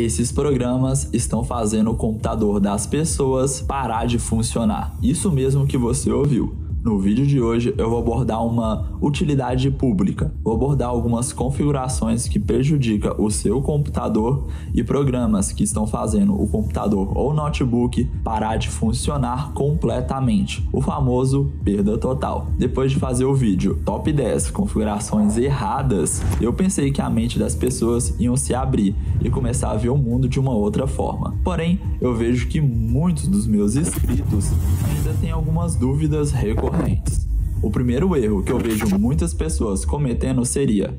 Esses programas estão fazendo o computador das pessoas parar de funcionar. Isso mesmo que você ouviu. No vídeo de hoje eu vou abordar uma utilidade pública. Vou abordar algumas configurações que prejudicam o seu computador e programas que estão fazendo o computador ou notebook parar de funcionar completamente. O famoso perda total. Depois de fazer o vídeo top 10 configurações erradas, eu pensei que a mente das pessoas iam se abrir e começar a ver o mundo de uma outra forma. Porém, eu vejo que muitos dos meus inscritos ainda têm algumas dúvidas recorrentes recorrentes. O primeiro erro que eu vejo muitas pessoas cometendo seria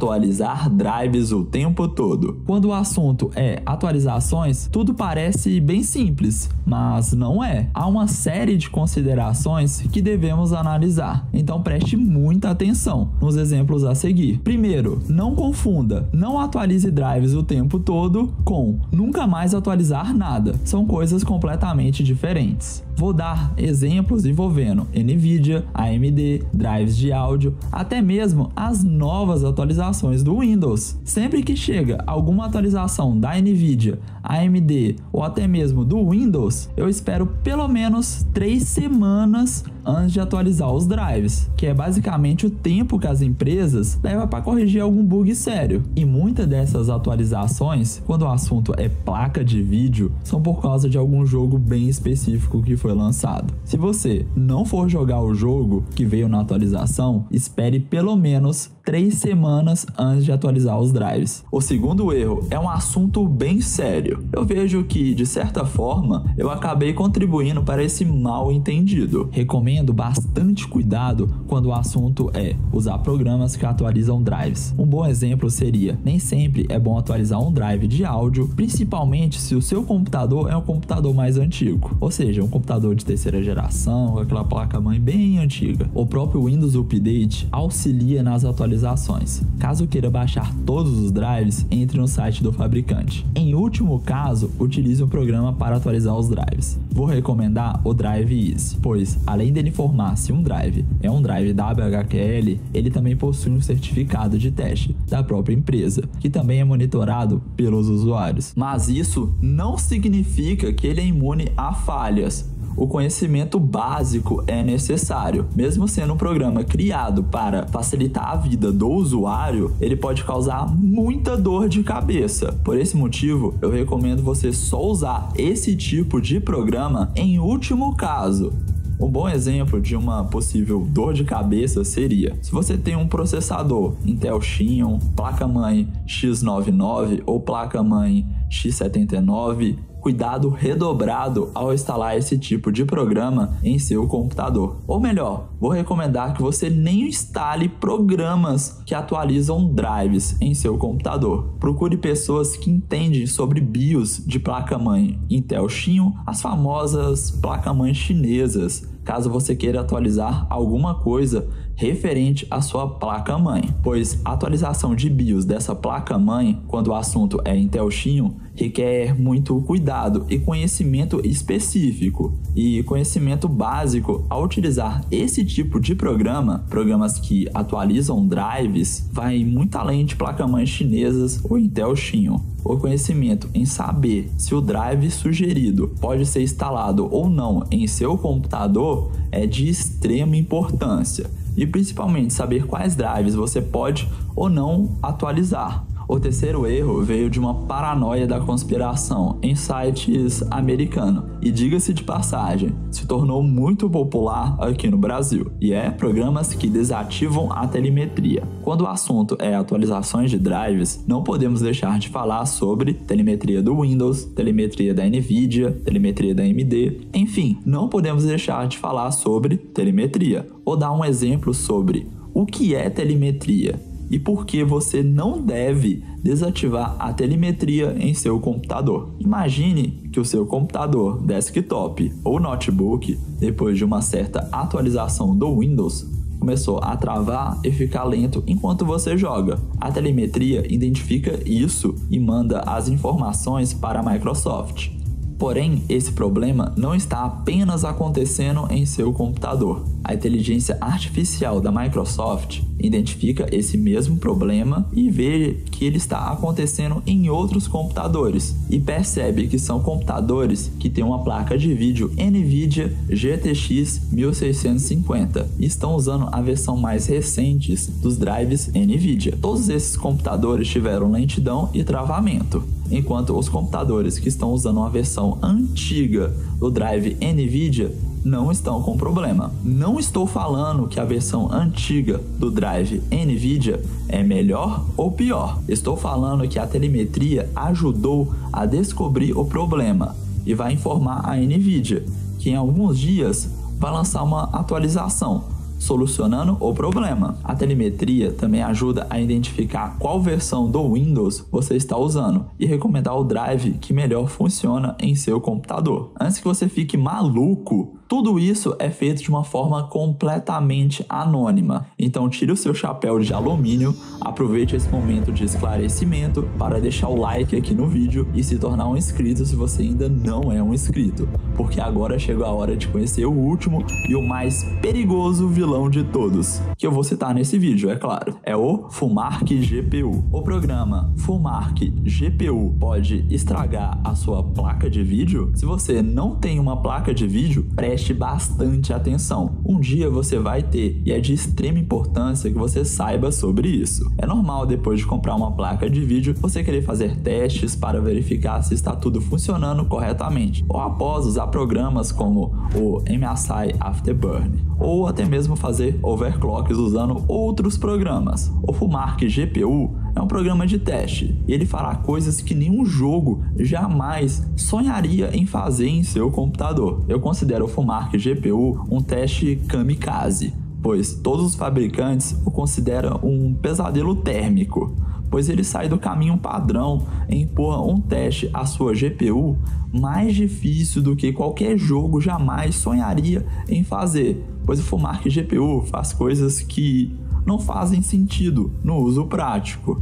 atualizar drives o tempo todo. Quando o assunto é atualizações, tudo parece bem simples, mas não é. Há uma série de considerações que devemos analisar, então preste muita atenção nos exemplos a seguir. Primeiro, não confunda, não atualize drives o tempo todo com nunca mais atualizar nada. São coisas completamente diferentes. Vou dar exemplos envolvendo NVIDIA, AMD, drives de áudio, até mesmo as novas atualizações do Windows. Sempre que chega alguma atualização da NVIDIA, AMD ou até mesmo do Windows, eu espero pelo menos 3 semanas antes de atualizar os drives, que é basicamente o tempo que as empresas levam para corrigir algum bug sério. E muitas dessas atualizações, quando o assunto é placa de vídeo, são por causa de algum jogo bem específico que foi lançado. Se você não for jogar o jogo que veio na atualização, espere pelo menos três semanas antes de atualizar os drives. O segundo erro é um assunto bem sério. Eu vejo que, de certa forma, eu acabei contribuindo para esse mal entendido. Recomendo bastante cuidado quando o assunto é usar programas que atualizam drives. Um bom exemplo seria: nem sempre é bom atualizar um drive de áudio, principalmente se o seu computador é um computador mais antigo, ou seja, um computador de terceira geração, aquela placa-mãe bem antiga. O próprio Windows Update auxilia nas atualizações. Caso queira baixar todos os drives, entre no site do fabricante. Em último caso, utilize um programa para atualizar os drives. Vou recomendar o Drive Easy, pois além dele informar se um drive é um drive WHQL, ele também possui um certificado de teste da própria empresa, que também é monitorado pelos usuários. Mas isso não significa que ele é imune a falhas o conhecimento básico é necessário. Mesmo sendo um programa criado para facilitar a vida do usuário, ele pode causar muita dor de cabeça. Por esse motivo, eu recomendo você só usar esse tipo de programa em último caso. Um bom exemplo de uma possível dor de cabeça seria se você tem um processador Intel Xeon, placa-mãe X99 ou placa-mãe X79 cuidado redobrado ao instalar esse tipo de programa em seu computador. Ou melhor, vou recomendar que você nem instale programas que atualizam drives em seu computador. Procure pessoas que entendem sobre BIOS de placa-mãe Intel Xeon, as famosas placa-mãe chinesas, caso você queira atualizar alguma coisa referente à sua placa-mãe, pois a atualização de BIOS dessa placa-mãe, quando o assunto é Intel Xeon, requer muito cuidado e conhecimento específico e conhecimento básico ao utilizar esse tipo de programa, programas que atualizam drives, vai muito além de placa-mães chinesas ou Intel Xeon. O conhecimento em saber se o drive sugerido pode ser instalado ou não em seu computador é de extrema importância e principalmente saber quais drives você pode ou não atualizar. O terceiro erro veio de uma paranoia da conspiração em sites americanos e, diga-se de passagem, se tornou muito popular aqui no Brasil, e é programas que desativam a telemetria. Quando o assunto é atualizações de drives, não podemos deixar de falar sobre telemetria do Windows, telemetria da Nvidia, telemetria da AMD, enfim, não podemos deixar de falar sobre telemetria. Vou dar um exemplo sobre o que é telemetria e por que você não deve desativar a telemetria em seu computador. Imagine que o seu computador, desktop ou notebook, depois de uma certa atualização do Windows, começou a travar e ficar lento enquanto você joga. A telemetria identifica isso e manda as informações para a Microsoft. Porém, esse problema não está apenas acontecendo em seu computador. A inteligência artificial da Microsoft identifica esse mesmo problema e vê que ele está acontecendo em outros computadores e percebe que são computadores que têm uma placa de vídeo Nvidia GTX 1650 e estão usando a versão mais recente dos drives Nvidia. Todos esses computadores tiveram lentidão e travamento enquanto os computadores que estão usando uma versão antiga do drive NVIDIA não estão com problema. Não estou falando que a versão antiga do drive NVIDIA é melhor ou pior. Estou falando que a telemetria ajudou a descobrir o problema e vai informar a NVIDIA que em alguns dias vai lançar uma atualização solucionando o problema. A telemetria também ajuda a identificar qual versão do Windows você está usando e recomendar o drive que melhor funciona em seu computador. Antes que você fique maluco, tudo isso é feito de uma forma completamente anônima. Então tire o seu chapéu de alumínio, aproveite esse momento de esclarecimento para deixar o like aqui no vídeo e se tornar um inscrito se você ainda não é um inscrito, porque agora chegou a hora de conhecer o último e o mais perigoso vilão de todos, que eu vou citar nesse vídeo, é claro. É o Fumark GPU. O programa Fumark GPU pode estragar a sua placa de vídeo? Se você não tem uma placa de vídeo, preste preste bastante atenção. Um dia você vai ter e é de extrema importância que você saiba sobre isso. É normal depois de comprar uma placa de vídeo você querer fazer testes para verificar se está tudo funcionando corretamente, ou após usar programas como o MSI Afterburn, ou até mesmo fazer overclocks usando outros programas. O Fumark GPU é um programa de teste e ele fará coisas que nenhum jogo jamais sonharia em fazer em seu computador. Eu considero o Fumark GPU um teste kamikaze, pois todos os fabricantes o consideram um pesadelo térmico, pois ele sai do caminho padrão e empurra um teste à sua GPU mais difícil do que qualquer jogo jamais sonharia em fazer, pois o Fumark GPU faz coisas que não fazem sentido no uso prático.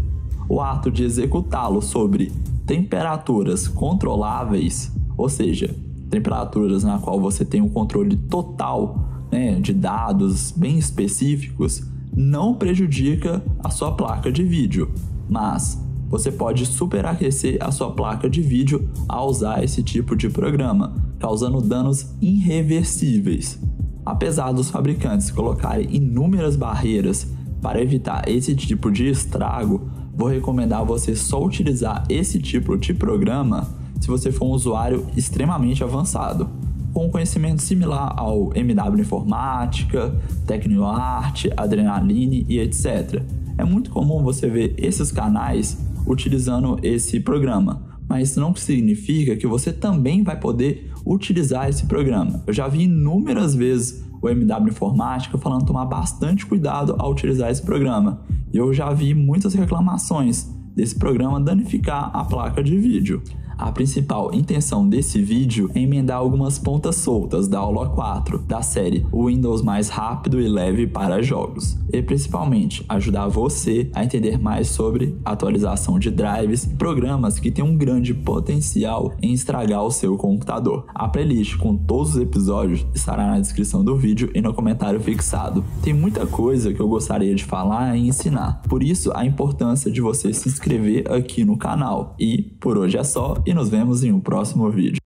O ato de executá-lo sobre temperaturas controláveis, ou seja, temperaturas na qual você tem um controle total né, de dados bem específicos, não prejudica a sua placa de vídeo, mas você pode superaquecer a sua placa de vídeo ao usar esse tipo de programa, causando danos irreversíveis. Apesar dos fabricantes colocarem inúmeras barreiras para evitar esse tipo de estrago, vou recomendar você só utilizar esse tipo de programa se você for um usuário extremamente avançado, com um conhecimento similar ao MW Informática, TecnoArt, Adrenaline e etc. É muito comum você ver esses canais utilizando esse programa, mas não significa que você também vai poder utilizar esse programa. Eu já vi inúmeras vezes o MW Informática falando tomar bastante cuidado ao utilizar esse programa. E eu já vi muitas reclamações desse programa danificar a placa de vídeo. A principal intenção desse vídeo é emendar algumas pontas soltas da aula 4 da série Windows mais rápido e leve para jogos, e principalmente ajudar você a entender mais sobre atualização de drives programas que têm um grande potencial em estragar o seu computador. A playlist com todos os episódios estará na descrição do vídeo e no comentário fixado. Tem muita coisa que eu gostaria de falar e ensinar, por isso a importância de você se inscrever aqui no canal. E por hoje é só e nos vemos em um próximo vídeo.